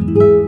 Bye.